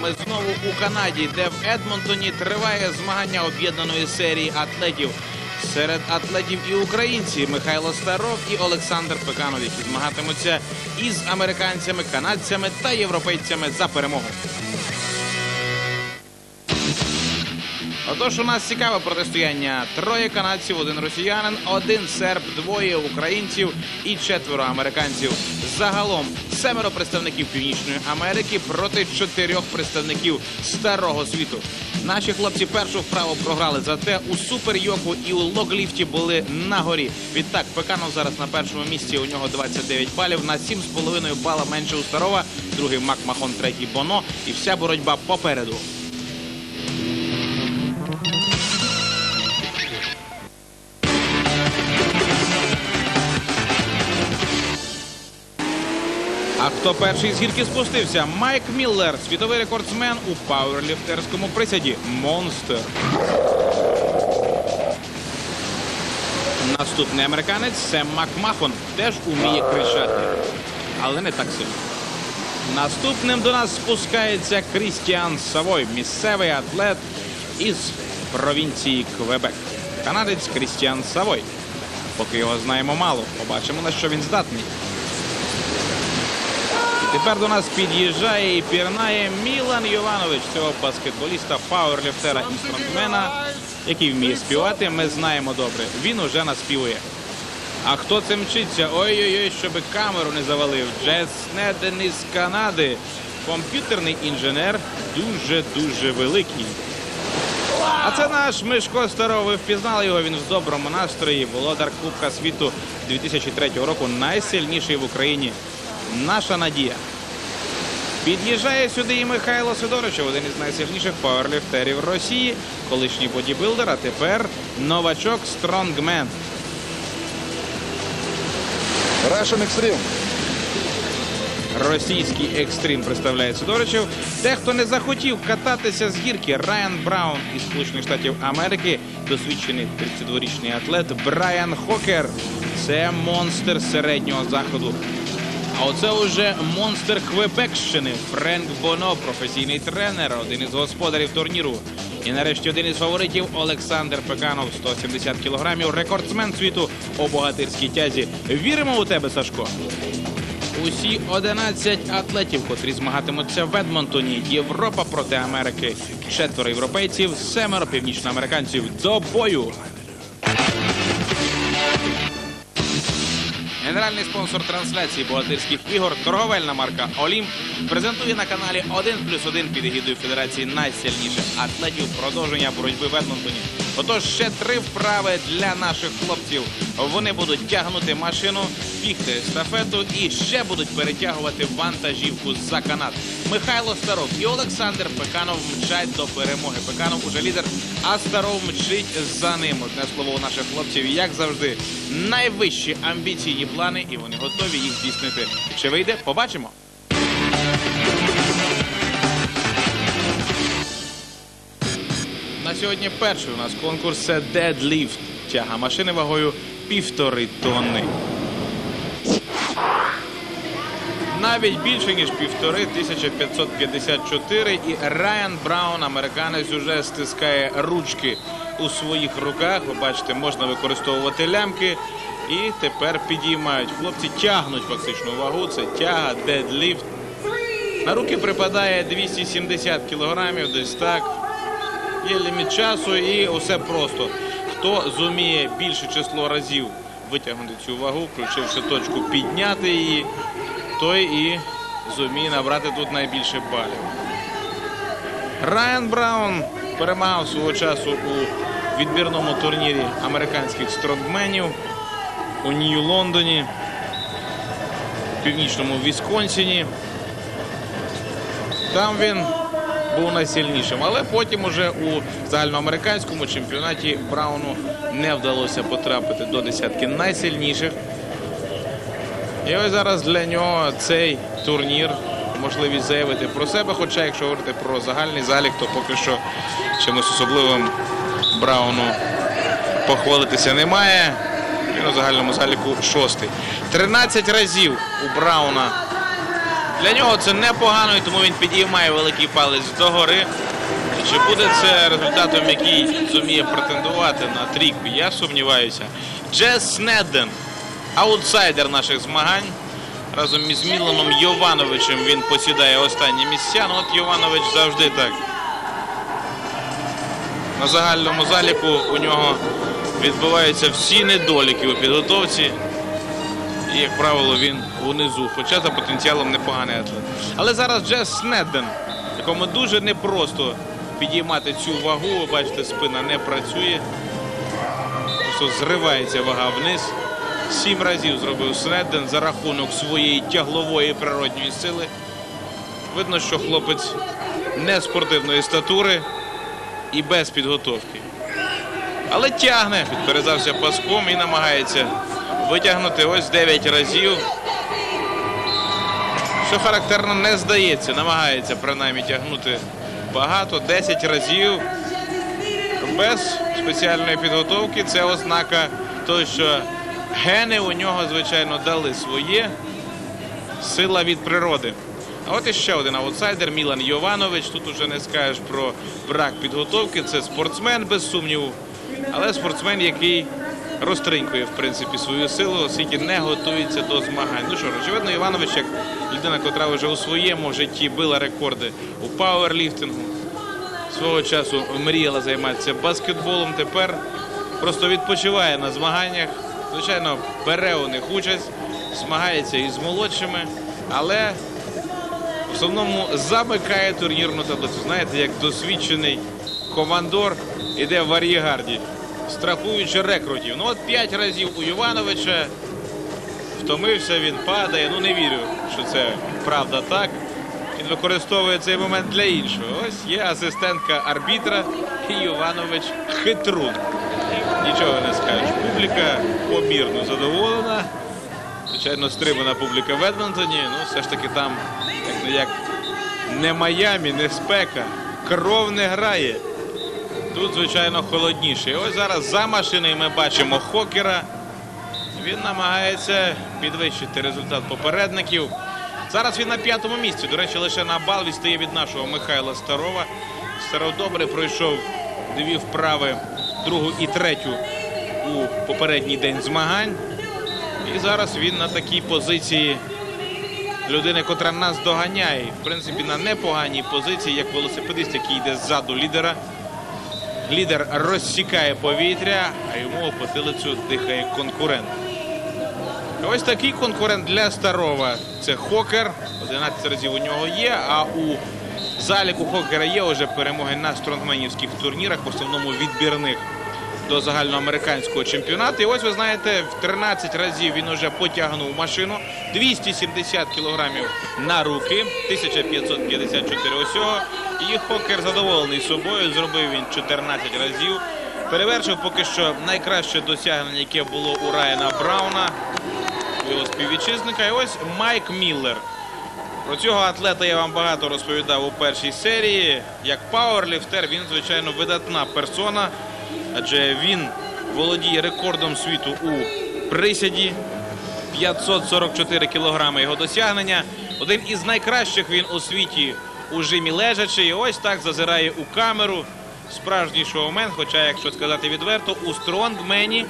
Ми знову у Канаді, де в Едмонтоні триває змагання об'єднаної серії атлетів. Серед атлетів і українці Михайло Старов і Олександр Пеканов, які змагатимуться із американцями, канадцями та європейцями за перемогу. Отож, у нас цікаве протистояння. Троє канадців, один росіянин, один серб, двоє українців і четверо американців. Загалом семеро представників Північної Америки проти чотирьох представників старого світу. Наші хлопці першу вправу програли, зате у суперйоку і у логліфті були на горі. Відтак Пеканов зараз на першому місці. У нього 29 балів на 7,5 бала менше у старого. Другий Мак Махон, третій Боно. І вся боротьба попереду. Хто перший з гірки спустився? Майк Міллер, світовий рекордсмен у пауерліфтерському присяді. Монстер. Наступний американець Сем Макмахон теж уміє кричати, але не так сильно. Наступним до нас спускається Крістіан Савой, місцевий атлет із провінції Квебек. Канадець Крістіан Савой. Поки його знаємо мало, побачимо на що він здатний. Тепер до нас під'їжджає і пірнає Мілан Йованович, цього баскетболіста, пауерліфтера і стронгмена, який вміє співати. Ми знаємо добре. Він уже наспівує. А хто це мчиться? Ой-ой-ой, щоб камеру не завалив. Джес Снеден із Канади. Комп'ютерний інженер дуже-дуже великий. А це наш Мишко Старов. Ви впізнали його. Він в доброму настрої. Володар Кубка світу 2003 року. Найсильніший в Україні. Наша надія. Під'їжджає сюди і Михайло Сидоричев, один із найсильніших пауерліфтерів Росії, колишній бодібилдер, а тепер новачок Стронгмен. Russian Extreme. Російський екстрим представляє Сидоричев. Дехто не захотів кататися з гірки. Райан Браун із Сполучених Штатів Америки, досвідчений 32-річний атлет Брайан Хокер. Це монстр середнього заходу. А оце уже монстр Квебекщини Френк Боно, професійний тренер, один із господарів турніру. І нарешті один із фаворитів Олександр Пеканов, 170 кілограмів, рекордсмен світу у богатирській тязі. Віримо у тебе, Сашко. Усі 11 атлетів, котрі змагатимуться в Едмонтоні. Європа проти Америки. Четверо європейців, семеро північноамериканців. До бою! Генеральний спонсор трансляції богатирських ігор, торговельна марка Олімп, презентує на каналі 1 плюс 1 під егідою Федерації найсильніших атлетів продовження боротьби в Едмонтоні. Отож, ще три вправи для наших хлопців. Вони будуть тягнути машину, бігти естафету і ще будуть перетягувати вантажівку за канат. Михайло Старов і Олександр Пеканов мчать до перемоги. Пеканов уже лідер, а Старов мчить за ним. Одне слово у наших хлопців, як завжди, найвищі амбіційні плани, і вони готові їх здійснити. Чи вийде? Побачимо. На сьогодні перший у нас конкурс це Deadlift. Тяга машини вагою півтори тонни. Навіть більше ніж півтори 1554 і Райан Браун, американець, уже стискає ручки у своїх руках. Ви бачите, можна використовувати лямки. І тепер підіймають. Хлопці тягнуть фактичну вагу. Це тяга, дедліфт. На руки припадає 270 кілограмів, десь так. Є ліміт часу і усе просто. Хто зуміє більше число разів витягнути цю вагу, включивши точку підняти її, той і зуміє набрати тут найбільше балів. Райан Браун перемагав свого часу у відбірному турнірі американських стронгменів у Нью-Лондоні, північному Вісконсіні. Там він був найсильнішим, але потім уже у загальноамериканському чемпіонаті Брауну не вдалося потрапити до десятки найсильніших. І ось зараз для нього цей турнір можливість заявити про себе. Хоча, якщо говорити про загальний залік, то поки що чимось особливим Брауну похвалитися немає. Він у загальному заліку шостий. 13 разів у Брауна Для нього це непогано, і тому він підіймає великий палець догори. Чи буде це результатом, який зуміє претендувати на трійку? Я сумніваюся. Джес Снедден, аутсайдер наших змагань. Разом із Міланом Йовановичем він посідає останні місця. Ну от Йованович завжди так. На загальному заліку у нього відбуваються всі недоліки у підготовці. І, як правило, він унизу, хоча за потенціалом непоганий атлет. Але зараз Джес Снедден, якому дуже непросто підіймати цю вагу. Бачите, спина не працює. Просто зривається вага вниз. Сім разів зробив Снедден за рахунок своєї тяглової природньої сили. Видно, що хлопець не спортивної статури і без підготовки. Але тягне, підперезався паском і намагається витягнути ось 9 разів. Що характерно, не здається, намагається принаймні тягнути багато, 10 разів. Без спеціальної підготовки це ознака того, що гени у нього, звичайно, дали своє. Сила від природи. А от іще один аутсайдер Мілан Йованович. Тут уже не скажеш про брак підготовки. Це спортсмен, без сумніву. Але спортсмен, який розтринькує, в принципі, свою силу, оскільки не готується до змагань. Ну що ж, очевидно, Іванович, як людина, котра вже у своєму житті била рекорди у пауерліфтингу, свого часу мріяла займатися баскетболом. Тепер просто відпочиває на змаганнях. Звичайно, бере у них участь, змагається із молодшими, але в основному замикає турнірну таблицю. Знаєте, як досвідчений командор іде в ар'єгарді, страхуючи рекрутів. Ну от п'ять разів у Івановича втомився, він падає. Ну не вірю, що це правда так. Він використовує цей момент для іншого. Ось є асистентка арбітра і Іванович хитрун. Нічого не скажеш. Публіка помірно задоволена. Звичайно, стримана публіка в Едмонтоні. Ну, все ж таки там, як не як Майамі, не спека. Кров не грає. Тут, звичайно, холодніше. І ось зараз за машиною ми бачимо Хокера. Він намагається підвищити результат попередників. Зараз він на п'ятому місці. До речі, лише на бал відстає від нашого Михайла Старова. Старов добре пройшов дві вправи, другу і третю у попередній день змагань. І зараз він на такій позиції людини, котра нас доганяє. В принципі, на непоганій позиції, як велосипедист, який йде ззаду лідера. Лідер розсікає повітря, а йому у потилицю дихає конкурент. Ось такий конкурент для Старова. Це Хокер. 11 разів у нього є. А у заліку Хокера є вже перемоги на стронгменівських турнірах, в основному відбірних до загальноамериканського чемпіонату. І ось ви знаєте, в 13 разів він вже потягнув машину. 270 кілограмів на руки, 1554 усього. І Хокер задоволений собою. Зробив він 14 разів. Перевершив поки що найкраще досягнення, яке було у Райана Брауна, його співвітчизника. І ось Майк Міллер. Про цього атлета я вам багато розповідав у першій серії. Як пауерліфтер, він, звичайно, видатна персона, адже він володіє рекордом світу у присяді. 544 кілограми його досягнення. Один із найкращих він у світі у жимі лежачи. І ось так зазирає у камеру. Справжній шоумен, хоча, якщо сказати відверто, у стронгмені,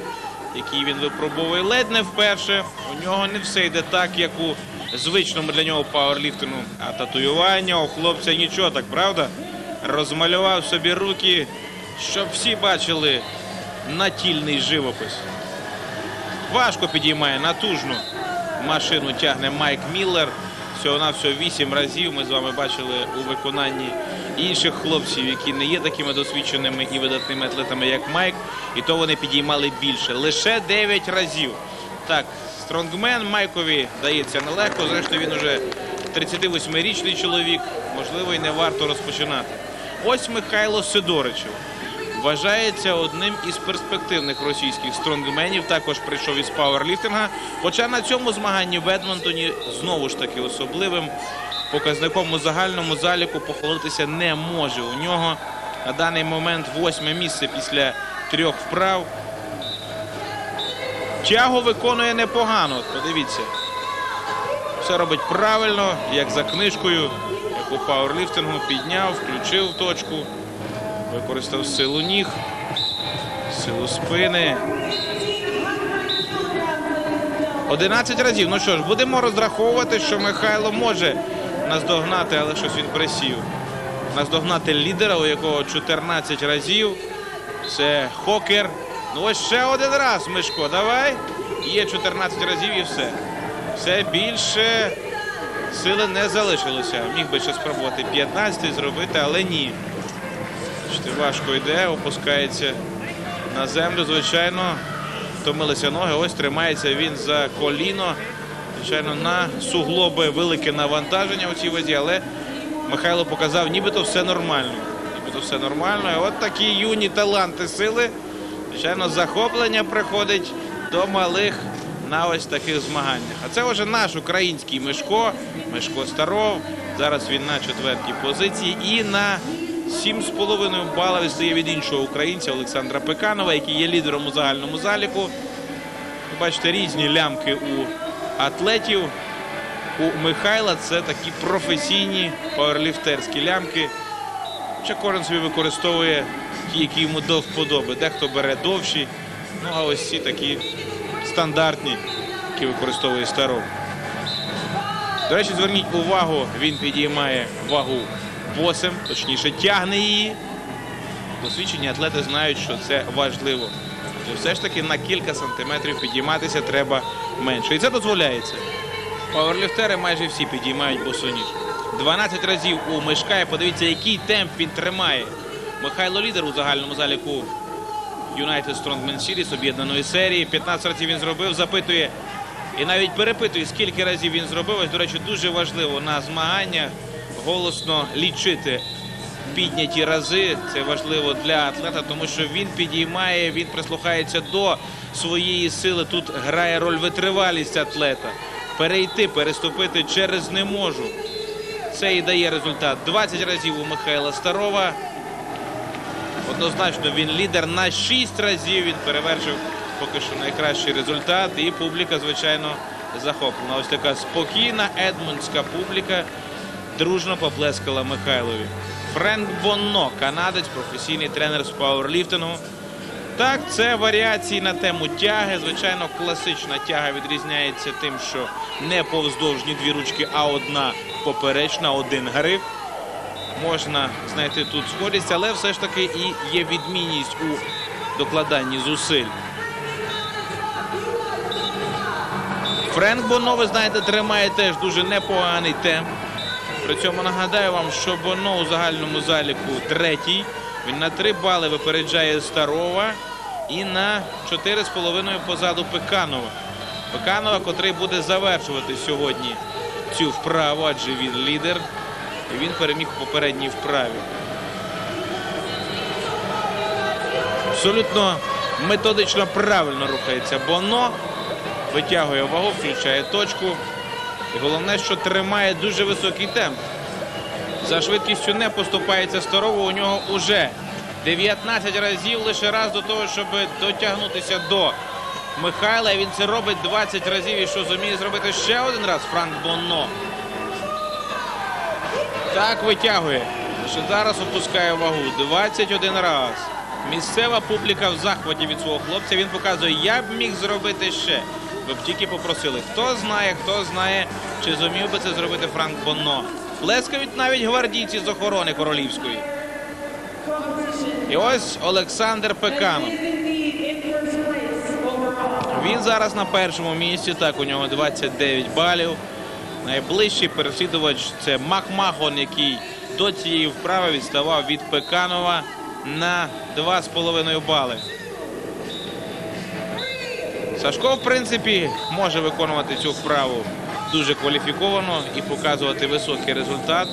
який він випробовує ледь не вперше, у нього не все йде так, як у звичному для нього пауерліфтингу. А татуювання у хлопця нічого, так правда? Розмалював собі руки, щоб всі бачили натільний живопис. Важко підіймає натужну машину, тягне Майк Міллер. Всього на всього 8 разів ми з вами бачили у виконанні інших хлопців, які не є такими досвідченими і видатними атлетами, як Майк, і то вони підіймали більше. Лише 9 разів. Так, стронгмен Майкові дається нелегко. Зрештою, він уже 38-річний чоловік. Можливо, і не варто розпочинати. Ось Михайло Сидоричев. Вважається одним із перспективних російських стронгменів. Також прийшов із пауерліфтинга. Хоча на цьому змаганні в Едмонтоні знову ж таки особливим показником у загальному заліку похвалитися не може. У нього на даний момент восьме місце після трьох вправ. Тягу виконує непогано. Подивіться. Все робить правильно, як за книжкою, як у пауерліфтингу підняв, включив точку, використав силу ніг, силу спини. 11 разів. Ну що ж, будемо розраховувати, що Михайло може наздогнати, але щось він присів. Наздогнати лідера, у якого 14 разів. Це Хокер. Ну ось ще один раз, Мишко, давай. Є 14 разів і все. Все більше сили не залишилося. Міг би ще спробувати 15 зробити, але ні. Важко йде, опускається на землю, звичайно. Втомилися ноги. Ось тримається він за коліно. Звичайно, на суглоби велике навантаження у цій вазі, але Михайло показав, нібито все нормально. Нібито все нормально. І от такі юні таланти сили. Звичайно, захоплення приходить до малих на ось таких змаганнях. А це вже наш український Мишко, Мишко Старов. Зараз він на четвертій позиції і на 7,5 бала відстає від іншого українця Олександра Пеканова, який є лідером у загальному заліку. Ви бачите, різні лямки у атлетів. У Михайла це такі професійні пауерліфтерські лямки. Ще кожен собі використовує ті, які йому до вподоби. Дехто бере довші, ну а ось ці такі стандартні, які використовує старов. До речі, зверніть увагу, він підіймає вагу босем, точніше тягне її. Досвідчені атлети знають, що це важливо. І все ж таки на кілька сантиметрів підійматися треба менше. І це дозволяється. Пауерліфтери майже всі підіймають босоніж. 12 разів у Мишка. І подивіться, який темп він тримає. Михайло лідер у загальному заліку United Strongman Series об'єднаної серії. 15 разів він зробив, запитує і навіть перепитує, скільки разів він зробив. Ось, до речі, дуже важливо на змаганнях голосно лічити підняті рази. Це важливо для атлета, тому що він підіймає, він прислухається до своєї сили. Тут грає роль витривалість атлета. Перейти, переступити через не можу. Це і дає результат. 20 разів у Михайла Старова. Однозначно він лідер на 6 разів. Він перевершив поки що найкращий результат. І публіка, звичайно, захоплена. Ось така спокійна едмундська публіка дружно поплескала Михайлові. Френк Бонно, канадець, професійний тренер з пауерліфтингу. Так, це варіації на тему тяги. Звичайно, класична тяга відрізняється тим, що не повздовжні дві ручки, а одна поперечна, один гриф. Можна знайти тут схожість, але все ж таки і є відмінність у докладанні зусиль. Френк Боно, ви знаєте, тримає теж дуже непоганий темп. При цьому нагадаю вам, що Боно у загальному заліку третій. Він на 3 бали випереджає Старова і на 4,5 позаду Пеканова. Пеканова, котрий буде завершувати сьогодні цю вправу, адже він лідер. І він переміг у попередній вправі. Абсолютно методично правильно рухається Боно. Витягує вагу, включає точку. І головне, що тримає дуже високий темп. За швидкістю не поступається Старову. У нього уже 19 разів лише раз до того, щоб дотягнутися до Михайла. Він це робить 20 разів. І що зуміє зробити ще один раз Франк Бонно. Так витягує. Що зараз опускає вагу 21 раз. Місцева публіка в захваті від свого хлопця. Він показує, я б міг зробити ще. Ви б тільки попросили. Хто знає, хто знає, чи зумів би це зробити Франк Бонно. Плескають навіть гвардійці з охорони королівської. І ось Олександр Пеканов. Він зараз на першому місці. Так, у нього 29 балів. Найближчий переслідувач це Макмахон, який до цієї вправи відставав від Пеканова на 2,5 бали. Сашко, в принципі, може виконувати цю вправу дуже кваліфіковано і показувати високий результат.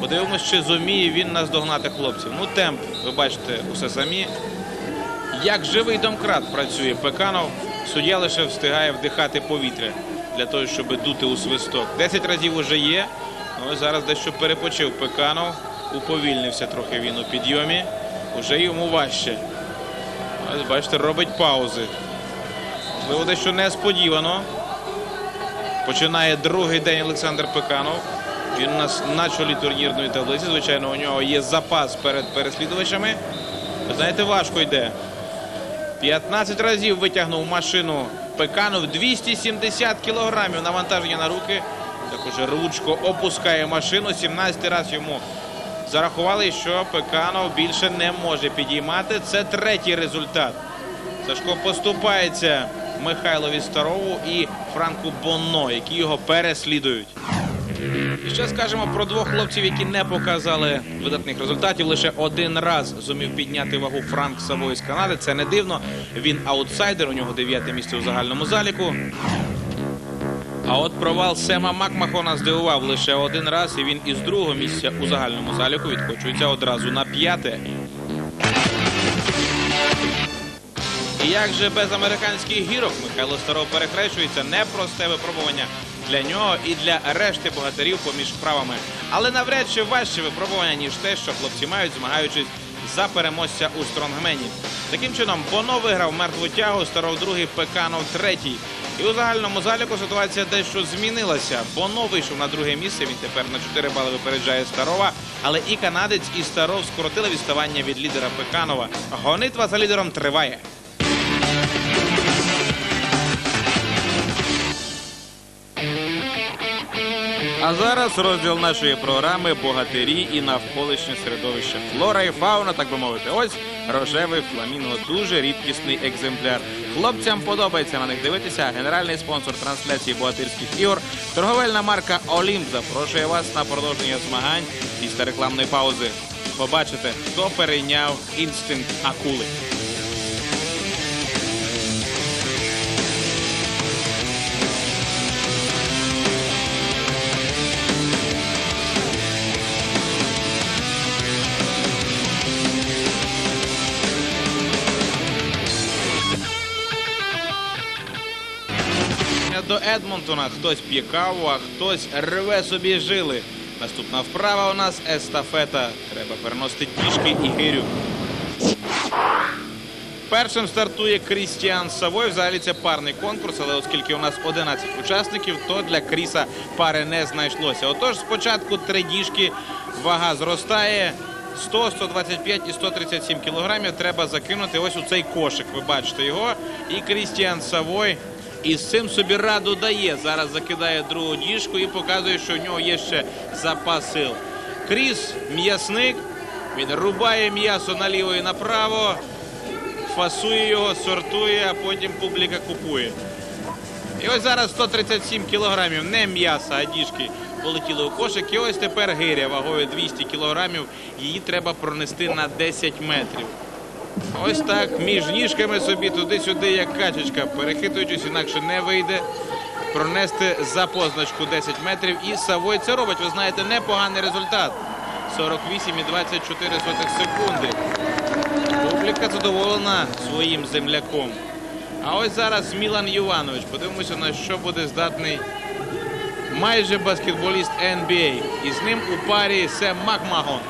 Подивимось, чи зуміє він наздогнати хлопців. Ну, темп, ви бачите, усе самі. Як живий домкрат працює Пеканов, суддя лише встигає вдихати повітря для того, щоб дути у свисток. 10 разів уже є. Ну, зараз дещо перепочив Пеканов. Уповільнився трохи він у підйомі. Уже йому важче. Ось, бачите, робить паузи. Можливо, дещо несподівано. Розпочинає другий день Олександр Пеканов. Він у нас на чолі турнірної таблиці. Звичайно, у нього є запас перед переслідувачами. Ви знаєте, важко йде. 15 разів витягнув машину Пеканов 270 кілограмів навантаження на руки. Також ручко опускає машину. 17 раз йому зарахували, що Пеканов більше не може підіймати. Це третій результат. Сашко поступається Михайлові Старову і Франку Бонно, які його переслідують. І ще скажемо про двох хлопців, які не показали видатних результатів. Лише один раз зумів підняти вагу Франк Савой з Канади. Це не дивно. Він аутсайдер. У нього дев'яте місце у загальному заліку. А от провал Сема Макмахона здивував лише один раз, і він із другого місця у загальному заліку відкочується одразу на п'яте. І як же без американських гірок Михайло Старов перехрещується непросте випробування для нього і для решти богатирів поміж вправами. Але навряд чи важче випробування, ніж те, що хлопці мають, змагаючись за переможця у стронгмені. Таким чином, Боно виграв мертву тягу, Старов другий, Пеканов третій. І у загальному заліку ситуація дещо змінилася. Боно вийшов на друге місце. Він тепер на 4 бали випереджає Старова. Але і канадець, і Старов скоротили відставання від лідера Пеканова. Гонитва за лідером триває. А зараз розділ нашої програми Богатирі і навколишнє середовище. Флора і фауна, так би мовити. Ось рожевий фламінго, дуже рідкісний екземпляр. Хлопцям подобається на них дивитися. Генеральний спонсор трансляції богатирських ігор. Торговельна марка Олімп запрошує вас на продовження змагань після рекламної паузи. Побачите, хто перейняв інстинкт акули. Едмонтона хтось п'є каву, а хтось рве собі жили. Наступна вправа у нас естафета. Треба переносити пішки і гирю. Першим стартує Крістіан Савой. Взагалі це парний конкурс, але оскільки у нас 11 учасників, то для Кріса пари не знайшлося. Отож, спочатку три діжки, вага зростає. 100, 125 і 137 кілограмів треба закинути ось у цей кошик. Ви бачите його. І Крістіан Савой із цим собі раду дає. Зараз закидає другу діжку і показує, що в нього є ще запас сил. Кріс м'ясник. Він рубає м'ясо наліво і направо, фасує його, сортує, а потім публіка купує. І ось зараз 137 кілограмів, не м'яса, а діжки полетіли у кошик. І ось тепер гиря вагою 200 кілограмів. Її треба пронести на 10 метрів. Ось так, між ніжками собі туди-сюди, як качечка, перехитуючись, інакше не вийде. Пронести за позначку 10 метрів. І Савой це робить. Ви знаєте, непоганий результат. 48,24 секунди. Публіка задоволена своїм земляком. А ось зараз Мілан Юванович. Подивимося, на що буде здатний майже баскетболіст NBA. І з ним у парі Сем Макмагон,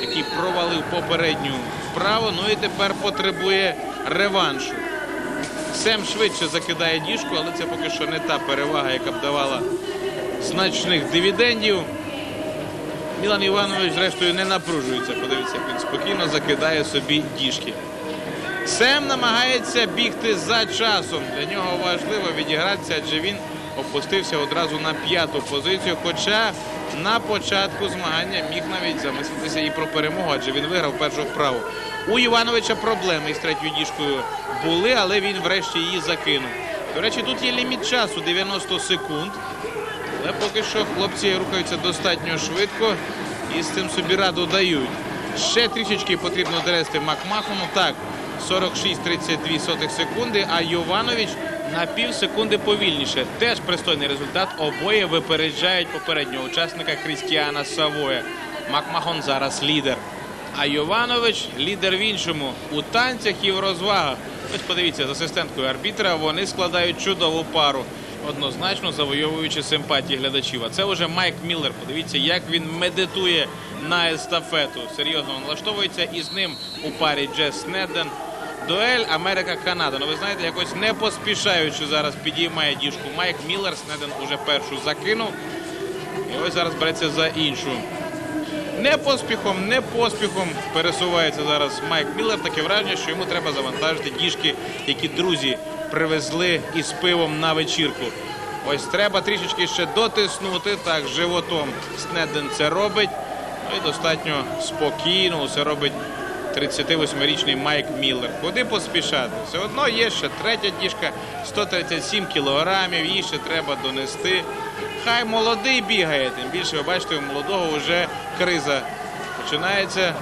який провалив попередню вправу, ну і тепер потребує реваншу. Сем швидше закидає діжку, але це поки що не та перевага, яка б давала значних дивідендів. Мілан Іванович, зрештою, не напружується. Подивіться, він спокійно закидає собі діжки. Сем намагається бігти за часом. Для нього важливо відігратися, адже він опустився одразу на п'яту позицію. Хоча на початку змагання міг навіть замислитися і про перемогу, адже він виграв першу вправу. У Івановича проблеми із третьою діжкою були, але він врешті її закинув. До речі, тут є ліміт часу 90 секунд. Але поки що хлопці рухаються достатньо швидко і з цим собі раду дають. Ще трішечки потрібно дорести Макмахону. Так, 46-32 секунди, а Йованович на пів секунди повільніше. Теж пристойний результат. Обоє випереджають попереднього учасника Крістіана Савоя. Макмахон зараз лідер. А Йованович лідер в іншому у танцях і в розвагах. Ось подивіться, з асистенткою арбітра вони складають чудову пару, однозначно завойовуючи симпатії глядачів. А це вже Майк Міллер. Подивіться, як він медитує на естафету. Серйозно налаштовується і з ним у парі Джес Снедден. Дуель Америка-Канада. Ну ви знаєте, якось не поспішаючи зараз підіймає діжку Майк Міллер. Снеден уже першу закинув. І ось зараз береться за іншу. Не поспіхом, не поспіхом пересувається зараз Майк Міллер. Таке враження, що йому треба завантажити діжки, які друзі привезли із пивом на вечірку. Ось треба трішечки ще дотиснути. Так, животом Снеден це робить. Ну і достатньо спокійно все робить 38-річний Майк Міллер. Куди поспішати? Все одно є ще третя діжка, 137 кілограмів, її ще треба донести. Хай молодий бігає, тим більше ви бачите, у молодого вже криза починається.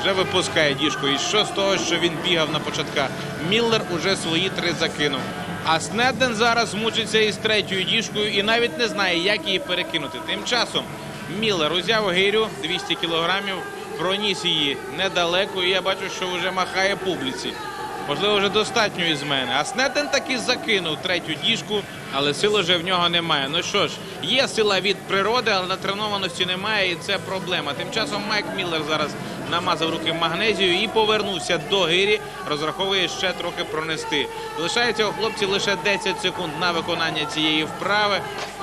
Вже випускає діжку. І що з того, що він бігав на початках? Міллер уже свої три закинув. А Снедден зараз мучиться із третьою діжкою і навіть не знає, як її перекинути. Тим часом Міллер узяв гирю 200 кілограмів, проніс її недалеко, і я бачу, що вже махає публіці. Можливо, вже достатньо із мене. А Снедден таки закинув третю діжку, але сили вже в нього немає. Ну що ж, є сила від природи, але натренованості немає, і це проблема. Тим часом Майк Міллер зараз намазав руки магнезію і повернувся до гирі, розраховує ще трохи пронести. Залишається у хлопці лише 10 секунд на виконання цієї вправи.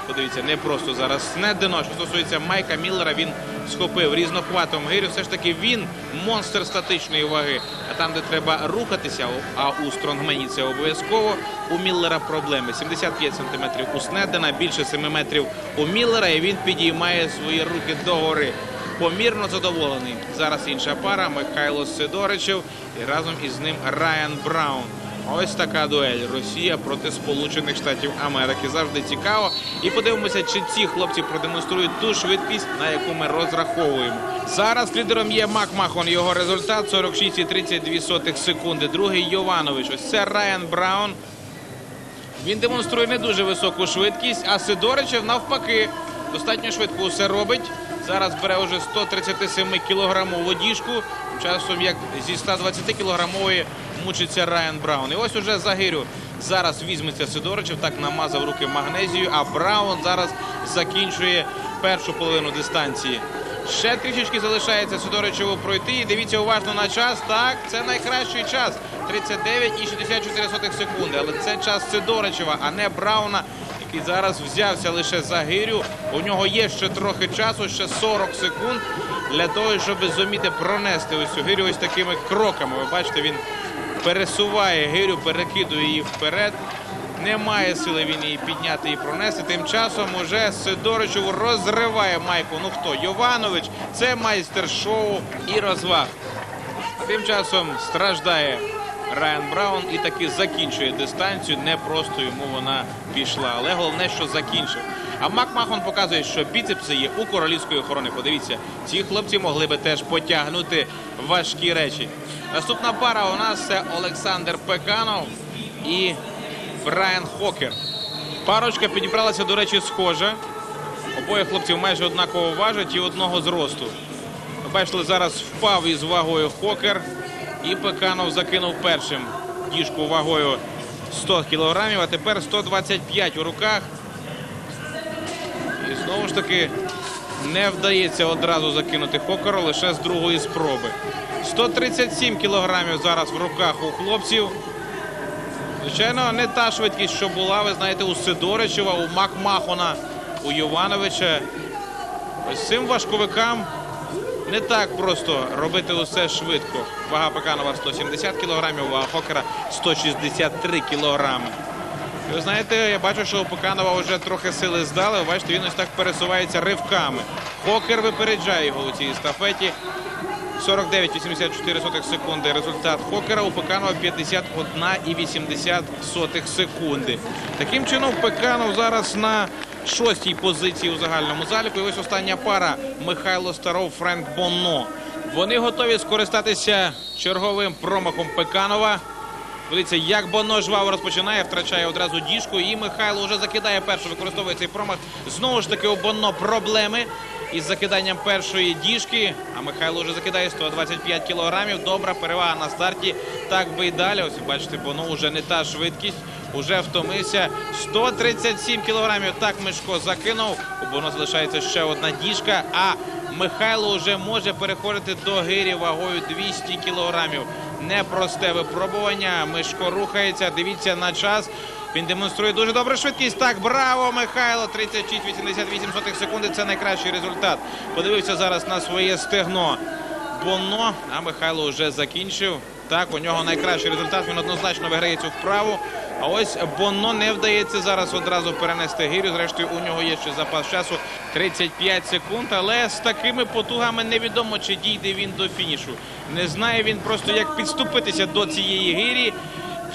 Подивіться, не просто зараз Снеддено. Що стосується Майка Міллера, він схопив різнохватом гирю. Все ж таки він монстр статичної ваги. А там, де треба рухатися, а у стронгмені це обов'язково. У Міллера проблеми. 75 сантиметрів у Снеддена, більше 7 метрів у Міллера, і він підіймає свої руки догори. Помірно задоволений. Зараз інша пара Михайло Сидоричев і разом із ним Райан Браун. Ось така дуель. Росія проти Сполучених Штатів Америки. Завжди цікаво. І подивимося, чи ці хлопці продемонструють ту швидкість, на яку ми розраховуємо. Зараз лідером є Мак Махон. Його результат 46,32 секунди. Другий Йованович. Ось це Райан Браун. Він демонструє не дуже високу швидкість, а Сидоричев навпаки достатньо швидко все робить. Зараз бере вже 137 кілограмову діжку. Часом як зі 120 кілограмової мучиться Райан Браун. І ось уже за гирю зараз візьметься Сидоричев, так намазав руки магнезію, а Браун зараз закінчує першу половину дистанції. Ще трішечки залишається Сидоричеву пройти. І дивіться уважно на час. Так, це найкращий час. 39,64 секунди. Але це час Сидоричева, а не Брауна, який зараз взявся лише за гирю. У нього є ще трохи часу, ще 40 секунд для того, щоб зуміти пронести ось цю гирю ось такими кроками. Ви бачите, він пересуває гирю, перекидує її вперед. Немає сили він її підняти і пронести. Тим часом уже Сидоричеву розриває майку. Ну хто? Йованович, це майстер шоу і розваг. Тим часом страждає Райан Браун і таки закінчує дистанцію. Не просто йому вона пішла. Але головне, що закінчив. А Мак Махон показує, що біцепси є у королівської охорони. Подивіться, ці хлопці могли би теж потягнути важкі речі. Наступна пара у нас це Олександр Пеканов і Брайан Хокер. Парочка підібралася, до речі, схожа. Обоє хлопців майже однаково важать і одного зросту. Бачили, зараз впав із вагою Хокер. І Пеканов закинув першим діжку вагою 100 кілограмів, а тепер 125 у руках. Знову ж таки не вдається одразу закинути Хокеру лише з другої спроби. 137 кілограмів зараз в руках у хлопців. Звичайно, не та швидкість, що була, ви знаєте, у Сидоричева, у Макмахона, у Йовановича. Ось цим важковикам не так просто робити усе швидко. Вага Пеканова 170 кілограмів, вага Хокера 163 кілограми. Ви знаєте, я бачу, що у Пеканова вже трохи сили здали. Бачите, він ось так пересувається ривками. Хокер випереджає його у цій естафеті. 49,84 секунди. Результат Хокера у Пеканова 51,80 секунди. Таким чином, Пеканов зараз на шостій позиції у загальному заліку. І ось остання пара Михайло Старов, Френк Бонно. Вони готові скористатися черговим промахом Пеканова. Дивіться, як Боно жваво розпочинає, втрачає одразу діжку. І Михайло вже закидає першу, використовує цей промах. Знову ж таки, у Боно проблеми із закиданням першої діжки. А Михайло вже закидає 125 кілограмів. Добра перевага на старті. Так би і далі. Ось бачите, Боно вже не та швидкість. Уже втомився. 137 кілограмів. Так Мишко закинув. У Боно залишається ще одна діжка. А Михайло вже може переходити до гирі вагою 200 кілограмів. Непросте випробування. Мишко рухається. Дивіться на час. Він демонструє дуже добру швидкість. Так, браво, Михайло! 36,88 секунди. Це найкращий результат. Подивився зараз на своє стегно. Боно, а Михайло вже закінчив. Так, у нього найкращий результат. Він однозначно виграє цю вправу. А ось Бонно не вдається зараз одразу перенести гирю. Зрештою, у нього є ще запас часу 35 секунд. Але з такими потугами невідомо, чи дійде він до фінішу. Не знає він просто, як підступитися до цієї гирі.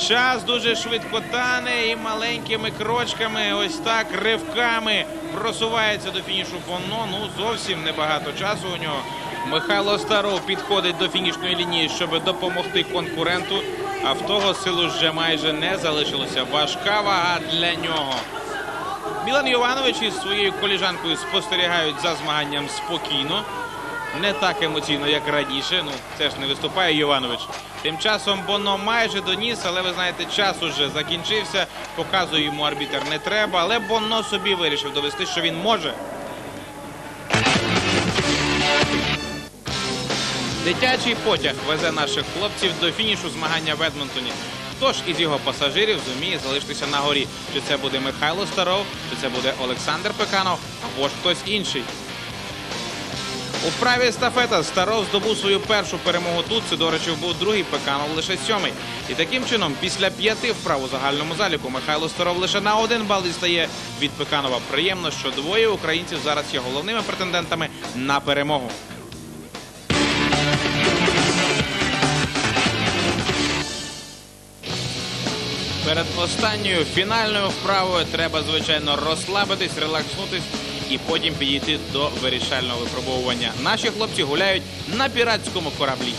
Час дуже швидко тане і маленькими крочками, ось так, ривками просувається до фінішу Бонно. Ну зовсім небагато часу у нього. Михайло Старов підходить до фінішної лінії, щоб допомогти конкуренту. А в того силу вже майже не залишилося. Важка вага для нього. Мілан Йованович із своєю коліжанкою спостерігають за змаганням спокійно. Не так емоційно, як раніше. Ну, це ж не виступає Йованович. Тим часом Боно майже доніс, але ви знаєте, час уже закінчився. Показує йому арбітер не треба. Але Боно собі вирішив довести, що він може. Дитячий потяг везе наших хлопців до фінішу змагання в Едмонтоні. Хто ж із його пасажирів зуміє залишитися на горі? Чи це буде Михайло Старов, чи це буде Олександр Пеканов, або ж хтось інший? У вправі естафета Старов здобув свою першу перемогу тут. Сидоричів був другий, Пеканов лише сьомий. І таким чином, після п'яти вправ у загальному заліку, Михайло Старов лише на один бал дістає від Пеканова. Приємно, що двоє українців зараз є головними претендентами на перемогу. Перед останньою фінальною вправою треба, звичайно, розслабитись, релакснутись і потім підійти до вирішального випробовування. Наші хлопці гуляють на піратському кораблі.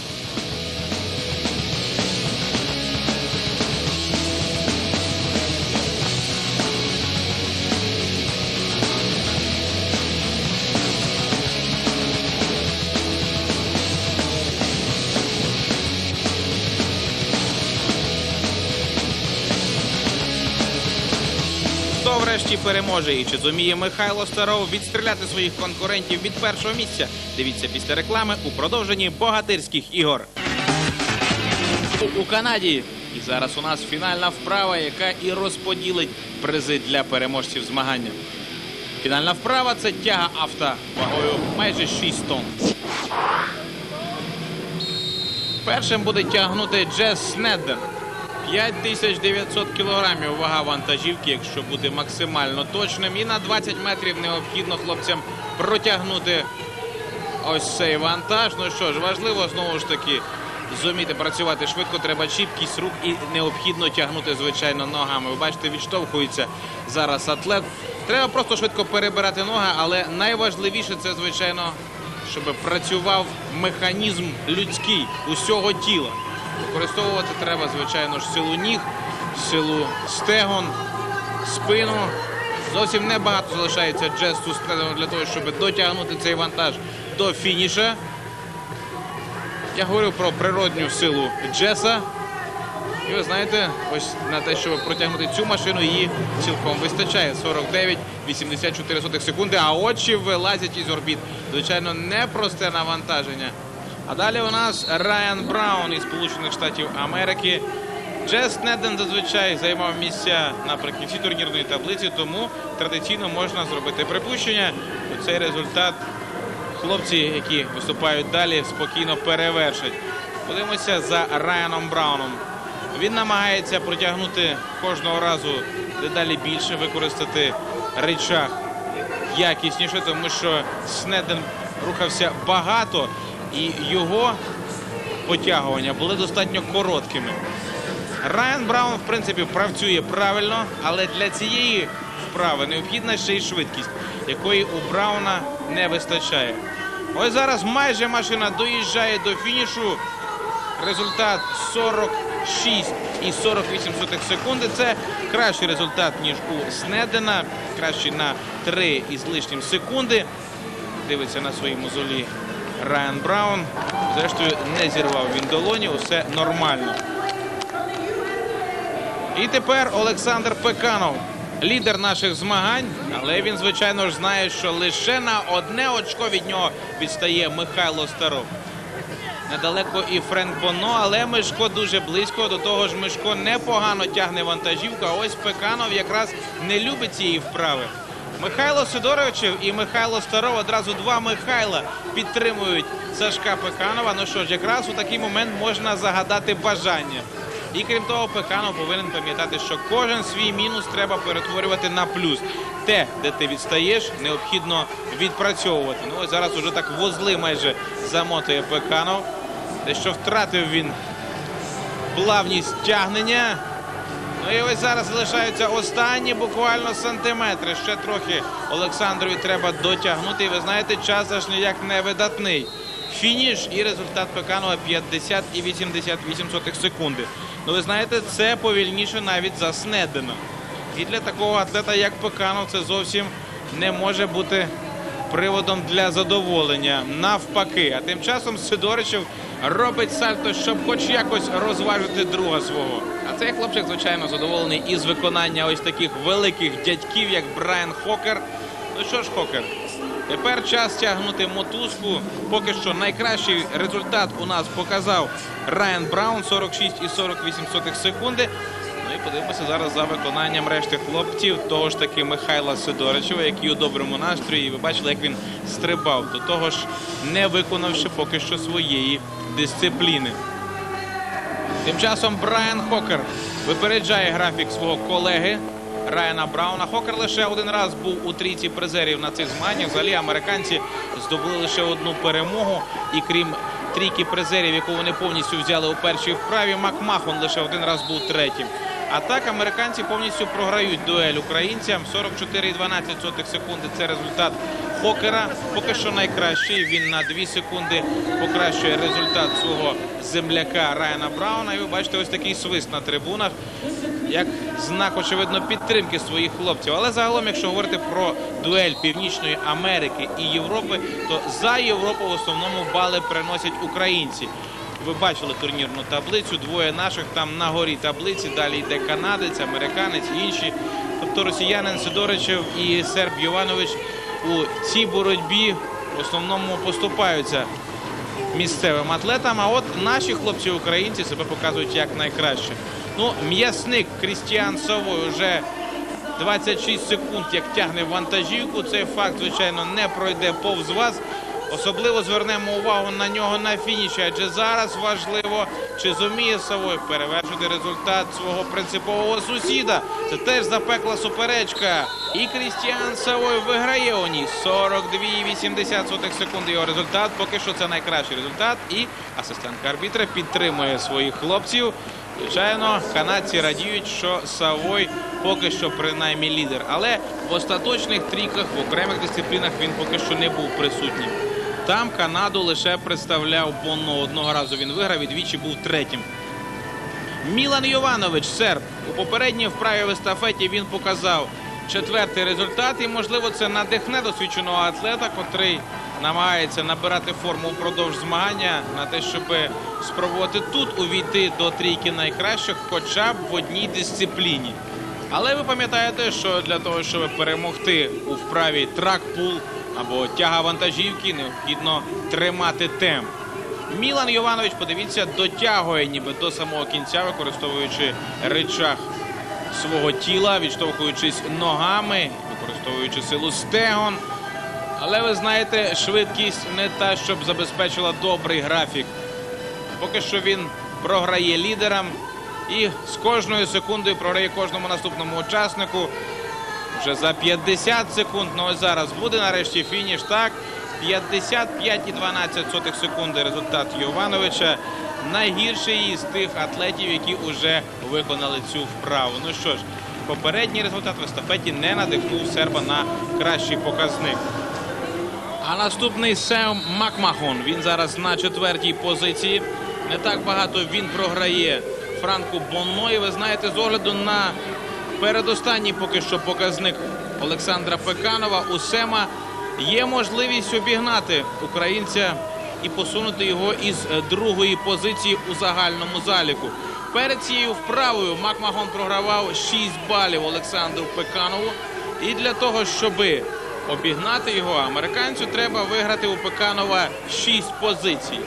Хто врешті переможе і чи зуміє Михайло Старов відстріляти своїх конкурентів від першого місця? Дивіться після реклами у продовженні богатирських ігор. У Канаді. І зараз у нас фінальна вправа, яка і розподілить призи для переможців змагання. Фінальна вправа це тяга авто вагою майже 6 тонн. Першим буде тягнути Джес Снедден. 5900 кілограмів вага вантажівки, якщо бути максимально точним. І на 20 метрів необхідно хлопцям протягнути ось цей вантаж. Ну що ж, важливо знову ж таки зуміти працювати швидко. Треба чіпкість рук і необхідно тягнути, звичайно, ногами. Ви бачите, відштовхується зараз атлет. Треба просто швидко перебирати ноги, але найважливіше це, звичайно, щоб працював механізм людський усього тіла. Використовувати треба, звичайно ж, силу ніг, силу стегон, спину. Зовсім небагато залишається джесту для того, щоб дотягнути цей вантаж до фініша. Я говорив про природню силу Джеса. І ви знаєте, ось на те, щоб протягнути цю машину, її цілком вистачає. 49,84 секунди, а очі вилазять із орбіт. Звичайно, непросте навантаження. А далі у нас Райан Браун із Сполучених Штатів Америки. Джес Неден зазвичай займав місця наприкінці турнірної таблиці, тому традиційно можна зробити припущення. Цей результат хлопці, які виступають далі, спокійно перевершать. Подивимося за Райаном Брауном. Він намагається протягнути кожного разу дедалі більше, використати речах якісніше, тому що Снеден рухався багато і його потягування були достатньо короткими. Райан Браун, в принципі, працює правильно, але для цієї вправи необхідна ще й швидкість, якої у Брауна не вистачає. Ось зараз майже машина доїжджає до фінішу. Результат 46 і 48 сотих секунди. Це кращий результат, ніж у Снедена. Кращий на 3 із лишнім секунди. Дивиться на своїй мозолі Райан Браун. Зрештою, не зірвав він долоні, усе нормально. І тепер Олександр Пеканов. лідер наших змагань, але він, звичайно ж, знає, що лише на одне очко від нього відстає Михайло Старов. Недалеко і Френк Боно, але Мишко дуже близько. До того ж, Мишко непогано тягне вантажівку. А ось Пеканов якраз не любить цієї вправи. Михайло Сидоровичів і Михайло Старов одразу два Михайла підтримують Сашка Пеканова. Ну що ж, якраз у такий момент можна загадати бажання. І крім того, Пеканов повинен пам'ятати, що кожен свій мінус треба перетворювати на плюс. Те, де ти відстаєш, необхідно відпрацьовувати. Ну ось зараз уже так возли майже замотує Пеканов. Дещо втратив він плавність тягнення. Ну і ось зараз залишаються останні буквально сантиметри. Ще трохи Олександрові треба дотягнути. І ви знаєте, час аж ніяк не видатний. Фініш і результат Пеканова 50 і 88 секунди. Ну ви знаєте, це повільніше навіть за Снедена. І для такого атлета, як Пеканов, це зовсім не може бути приводом для задоволення. Навпаки. А тим часом Сидоричев робить сальто, щоб хоч якось розважити друга свого. Цей хлопчик, звичайно, задоволений із виконання ось таких великих дядьків, як Брайан Хокер. Ну що ж, Хокер, тепер час тягнути мотузку. Поки що найкращий результат у нас показав Райан Браун 46 і 48 сотих секунди. Ну і подивимося зараз за виконанням решти хлопців, того ж таки Михайла Сидоричева, який у доброму настрої. І ви бачили, як він стрибав. До того ж, не виконавши поки що своєї дисципліни. Тим часом Брайан Хокер випереджає графік свого колеги Райана Брауна. Хокер лише один раз був у трійці призерів на цих змаганнях. Взагалі американці здобули лише одну перемогу. І крім трійки призерів, яку вони повністю взяли у першій вправі, Макмахон лише один раз був третім. А так американці повністю програють дуель українцям. 44,12 секунди це результат Хокера. Поки що найкращий. Він на 2 секунди покращує результат свого земляка Райана Брауна. І ви бачите ось такий свист на трибунах. Як знак, очевидно, підтримки своїх хлопців. Але загалом, якщо говорити про дуель Північної Америки і Європи, то за Європу в основному бали приносять українці. Ви бачили турнірну таблицю. Двоє наших там на горі таблиці. Далі йде канадець, американець, інші. Тобто росіянин Сидоричев і Серб Йованович у цій боротьбі в основному поступаються місцевим атлетам. А от наші хлопці-українці себе показують як найкраще. Ну, м'ясник Крістіан Совой вже 26 секунд, як тягне вантажівку. Цей факт, звичайно, не пройде повз вас. Особливо звернемо увагу на нього на фініші, адже зараз важливо, чи зуміє Савой перевершити результат свого принципового сусіда. Це теж запекла суперечка. І Крістіан Савой виграє у ній 42,8 секунди. Його результат. Поки що це найкращий результат. І асистентка арбітра підтримує своїх хлопців. Звичайно, канадці радіють, що Савой поки що принаймні лідер. Але в остаточних трійках в окремих дисциплінах він поки що не був присутнім. Там Канаду лише представляв Бонно. Одного разу він виграв і двічі був третім. Мілан Йованович, серб. У попередній вправі в естафеті він показав четвертий результат. І, можливо, це надихне досвідченого атлета, котрий намагається набирати форму впродовж змагання на те, щоб спробувати тут увійти до трійки найкращих, хоча б в одній дисципліні. Але ви пам'ятаєте, що для того, щоб перемогти у вправі трак-пул або тяга вантажівки, необхідно тримати темп. Мілан Йованович, подивіться, дотягує ніби до самого кінця, використовуючи речах свого тіла, відштовхуючись ногами, використовуючи силу стегон. Але ви знаєте, швидкість не та, щоб забезпечила добрий графік. Поки що він програє лідерам і з кожною секундою програє кожному наступному учаснику. Вже за 50 секунд. Ну ось зараз буде нарешті фініш. Так, 55,12 секунди результат Йовановича. Найгірший із тих атлетів, які вже виконали цю вправу. Ну що ж, попередній результат в естафеті не надихнув серба на кращий показник. А наступний Сем Макмахон. Він зараз на четвертій позиції. Не так багато він програє Франку Бонно. І ви знаєте, з огляду на передостанній поки що показник Олександра Пеканова у Сема є можливість обігнати українця і посунути його із другої позиції у загальному заліку. Перед цією вправою Макмагон програвав 6 балів Олександру Пеканову. І для того, щоб обігнати його, американцю треба виграти у Пеканова 6 позицій.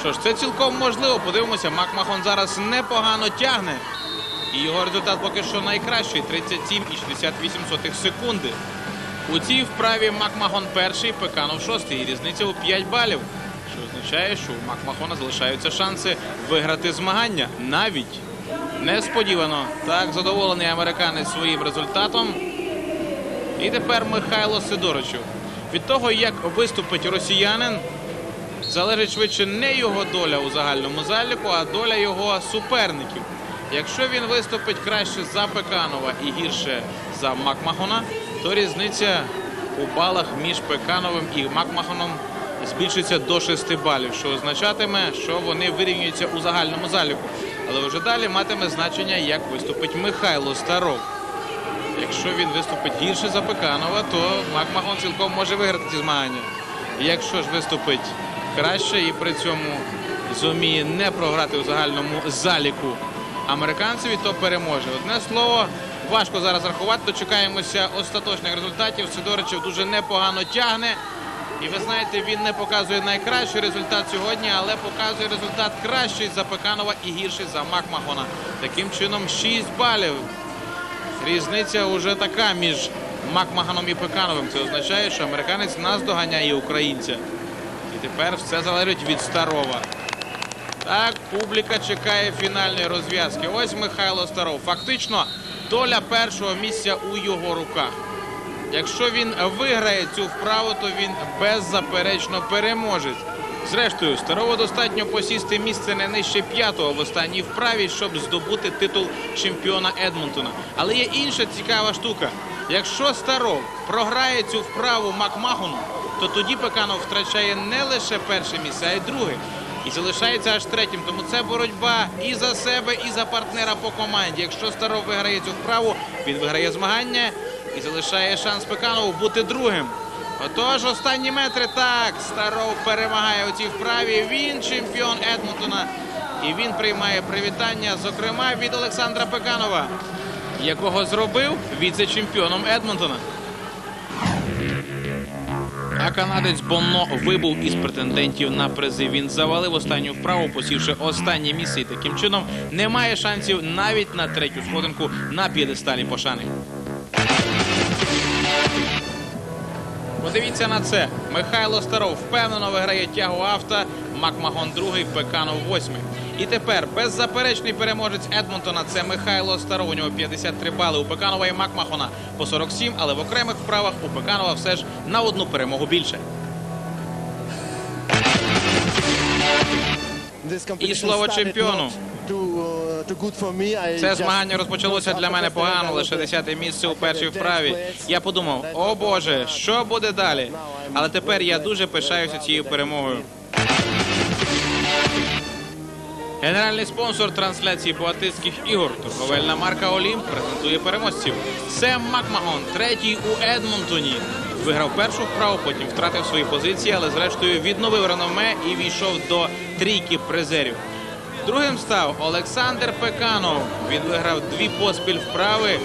Що ж, це цілком можливо. Подивимося, Макмахон зараз непогано тягне. І його результат поки що найкращий 37,68 секунди. У цій вправі Макмахон перший, Пеканов шостий. І різниця у 5 балів. Що означає, що у Макмахона залишаються шанси виграти змагання. Навіть несподівано. Так задоволений американець своїм результатом. І тепер Михайло Сидоричів. Від того, як виступить росіянин, залежить швидше не його доля у загальному заліку, а доля його суперників. Якщо він виступить краще за Пеканова і гірше за Макмахона, то різниця у балах між Пекановим і Макмахоном збільшиться до 6 балів, що означатиме, що вони вирівнюються у загальному заліку. Але вже далі матиме значення, як виступить Михайло Старов. Якщо він виступить гірше за Пеканова, то Макмахон цілком може виграти ці змагання. Якщо ж виступить краще і при цьому зуміє не програти у загальному заліку американцеві, то переможе. Одне слово, важко зараз рахувати. Дочекаємося остаточних результатів. Сидоричев дуже непогано тягне. І ви знаєте, він не показує найкращий результат сьогодні, але показує результат кращий за Пеканова і гірший за Макмахона. Таким чином, 6 балів. Різниця вже така між Макмаханом і Пекановим. Це означає, що американець наздоганяє українця. І тепер все залежить від Старова. Так, публіка чекає фінальної розв'язки. Ось Михайло Старов. Фактично, доля першого місця у його руках. Якщо він виграє цю вправу, то він беззаперечно переможець. Зрештою, старого достатньо посісти місце не нижче п'ятого в останній вправі, щоб здобути титул чемпіона Едмонтона. Але є інша цікава штука. Якщо Старов програє цю вправу Макмахону, то тоді Пеканов втрачає не лише перше місце, а й друге. І залишається аж третім. Тому це боротьба і за себе, і за партнера по команді. Якщо Старов виграє цю вправу, він виграє змагання і залишає шанс Пеканову бути другим. Отож, останні метри так. Старов перемагає у цій вправі. Він чемпіон Едмонтона. І він приймає привітання, зокрема, від Олександра Пеканова, якого зробив віце-чемпіоном Едмонтона. А канадець Бонно вибув із претендентів на призи. Він завалив останню вправу, посівши останнє місце. І таким чином не має шансів навіть на третю сходинку на п'єдесталі пошани. Подивіться на це. Михайло Старов впевнено виграє тягу авто. Макмагон другий, Пеканов восьмий. І тепер беззаперечний переможець Едмонтона це Михайло Старов. У нього 53 бали. У Пеканова і Макмахона по 47, але в окремих вправах у Пеканова все ж на одну перемогу більше. І слово чемпіону. Це змагання розпочалося для мене погано, лише 10 місце у першій вправі. Я подумав, о Боже, що буде далі? Але тепер я дуже пишаюся цією перемогою. Генеральний спонсор трансляції Буатицьких ігор, торговельна марка Олімп презентує переможців. Сем Макмагон, третій у Едмонтоні. Виграв першу вправу, потім втратив свої позиції, але зрештою відновив реноме і війшов до трійки призерів. Другим став Олександр Пеканов. Він виграв дві поспіль вправи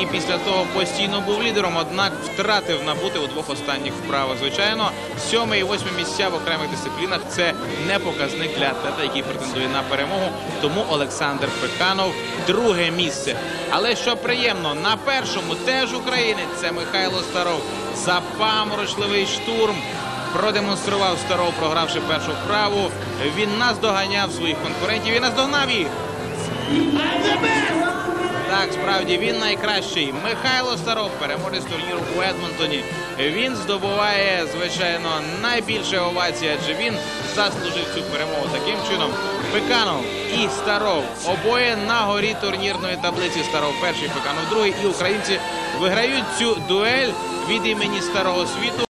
і після того постійно був лідером, однак втратив набути у двох останніх вправах. Звичайно, сьоме і восьме місця в окремих дисциплінах це не показник для атлета, який претендує на перемогу. Тому Олександр Пеканов друге місце. Але що приємно, на першому теж українець це Михайло Старов. Запаморочливий штурм продемонстрував Старов, програвши першу вправу. Він наздоганяв своїх конкурентів і наздогнав їх. Так, справді він найкращий. Михайло Старов, переможець турніру у Едмонтоні. Він здобуває, звичайно, найбільше овації, адже він заслужив цю перемогу. Таким чином, Пеканов і Старов обоє на горі турнірної таблиці. Старов перший, Пеканов другий. І українці виграють цю дуель від імені Старого світу.